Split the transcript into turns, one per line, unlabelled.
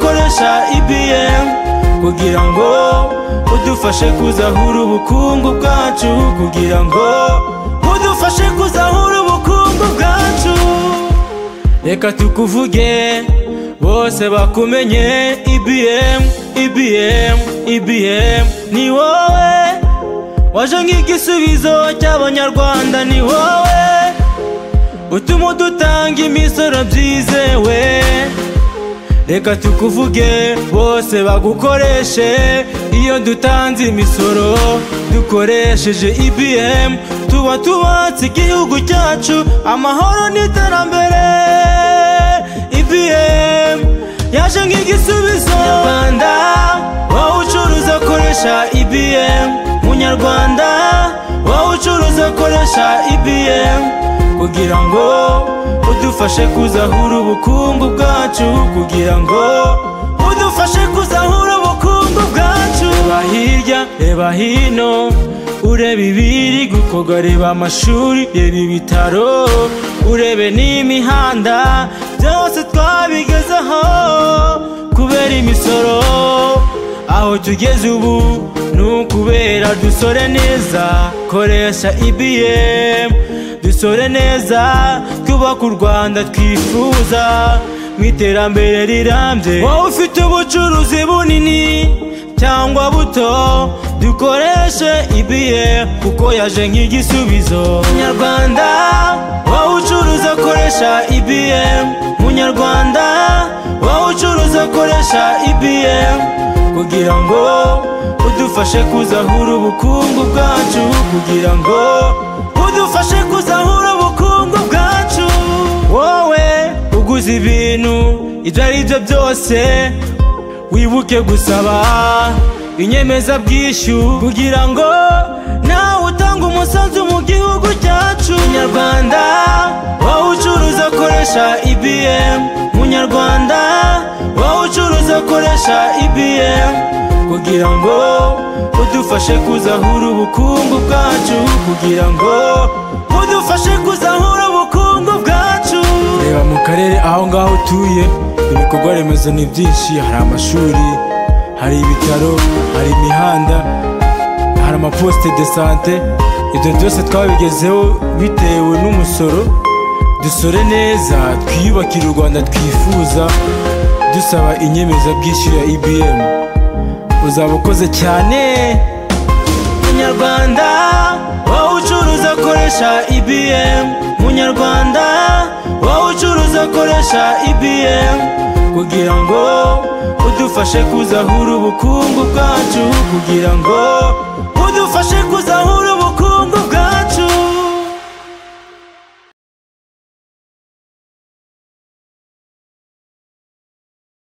koresha ibm kugira ngo udufashe kuzahura ubukungu bwacu. Kugira ngo udufashe kuzahura ubukungu bwacu. Reka tukuvuge bose bakumenye. Ibm ibm ibm ni wowe waje nk'igisubizo cy'abanyarwanda. Ni wowe utuma dutanga imisoro byizewe. Reka tukuvuge bose bagukoreshe. Iyo dutanze imisoro dukoresheje ibm tuba tubatse igihugu cyacu amahoro n'iterambere. Ibm yaje nk'igisubizo. Munyarwanda wowe ucuruza akoresha ibm munyarwanda wowe ucuruza akoresha ibm kugira ngo udufashe kuzahura ubukungu bwacu kugira ngo udufashe kuzahura ubukungu bwacu. Reba hirya reba hino urebe ibiri gukorwa reba amashuri reba ibitaro urebe n'imihanda byose twabigezeho kubera imisoro. Aho tugeze ubu ni ukubera dusore neza koresha ibm dusore neza twubaka u rwanda twifuza. Mu iterambere rirambye. Wowe ufite ubucuruzi bunini cyangwa buto dukoreshe ibiye kuko yaje nk'igisubizo. Munyarwanda wowe ucuruza akoresha ibm munyarwanda wowe ucuruza akoresha ibm kugira ngo udufashe kuzahura ubukungu bwacu. Kugira ngo uguze ibintu ibyo ari byo byose wibuke gusaba inyemezabwishyu kugira ngo nawe utange umusanzu mu gihugu cyacu. Munyarwanda wowe ucuruza akoresha ibm munyarwanda wowe ucuruza akoresha ibm kugira ngo udufashe kuzahura ubukungu bwacu. Kugira ngo udufashe kuzahura ubukungu karere aho ngaho utuye ibikorwa remezo ni byinshi. Hari amashuri hari ibitaro hari imihanda hari amaposite de sante. Ibyo byose twabigezeho bitewe n'umusoro. Dusore neza twiyubakire u rwanda twifuza. Dusaba inyemezabwishyu ya ibm uzaba ukoze cyane. Munyarwanda wowe ucuruza akoresha ibm munyarwanda ucuruza akoresha ibm kugira ngo udufashe kuzahura ubukungu bwacu. Kugira ngo udufashe kuza